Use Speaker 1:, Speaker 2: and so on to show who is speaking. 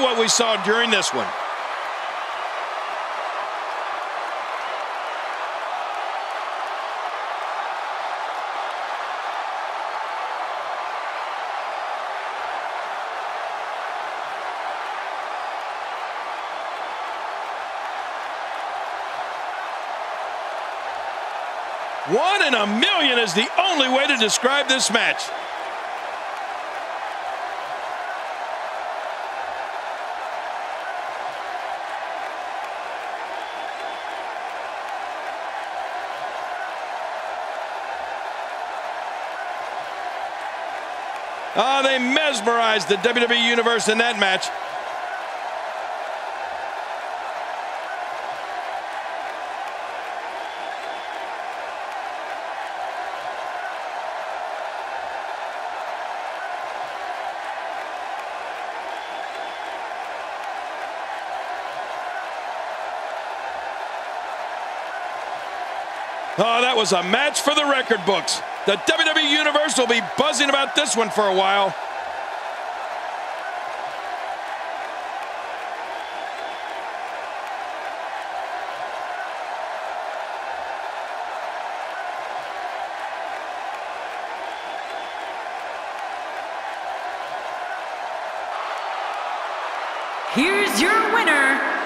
Speaker 1: what we saw during this one. One in a million is the only way to describe this match. Oh, they mesmerized the WWE Universe in that match. Oh, that was a match for the record books. The WWE Universe will be buzzing about this one for a while.
Speaker 2: Here's your winner,